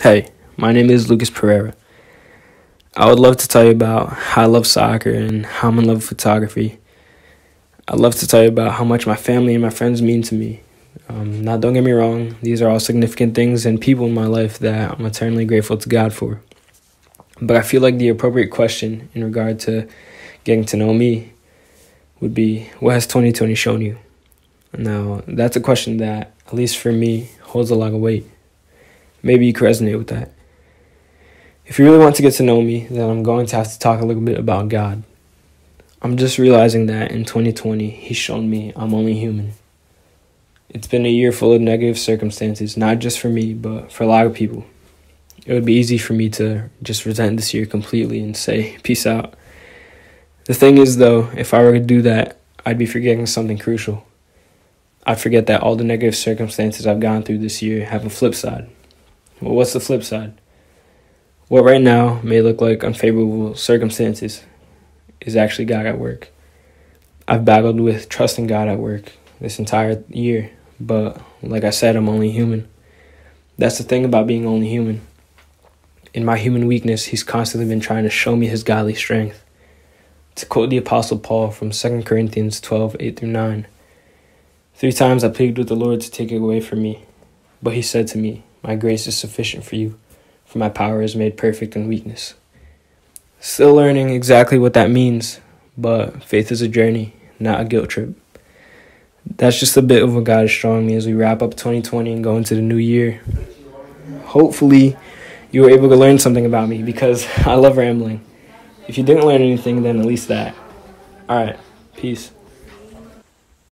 Hey, my name is Lucas Pereira. I would love to tell you about how I love soccer and how I'm in love with photography. I'd love to tell you about how much my family and my friends mean to me. Um, now, don't get me wrong, these are all significant things and people in my life that I'm eternally grateful to God for. But I feel like the appropriate question in regard to getting to know me would be what has 2020 shown you? Now, that's a question that, at least for me, holds a lot of weight. Maybe you could resonate with that. If you really want to get to know me, then I'm going to have to talk a little bit about God. I'm just realizing that in 2020, He's shown me I'm only human. It's been a year full of negative circumstances, not just for me, but for a lot of people. It would be easy for me to just resent this year completely and say, peace out. The thing is, though, if I were to do that, I'd be forgetting something crucial. I'd forget that all the negative circumstances I've gone through this year have a flip side. Well, what's the flip side? What right now may look like unfavorable circumstances is actually God at work. I've battled with trusting God at work this entire year, but like I said, I'm only human. That's the thing about being only human. In my human weakness, He's constantly been trying to show me His godly strength. To quote the Apostle Paul from 2 Corinthians 12 8 through 9, Three times I pleaded with the Lord to take it away from me, but He said to me, my grace is sufficient for you, for my power is made perfect in weakness. Still learning exactly what that means, but faith is a journey, not a guilt trip. That's just a bit of what God is showing me as we wrap up 2020 and go into the new year. Hopefully, you were able to learn something about me because I love rambling. If you didn't learn anything, then at least that. All right, peace.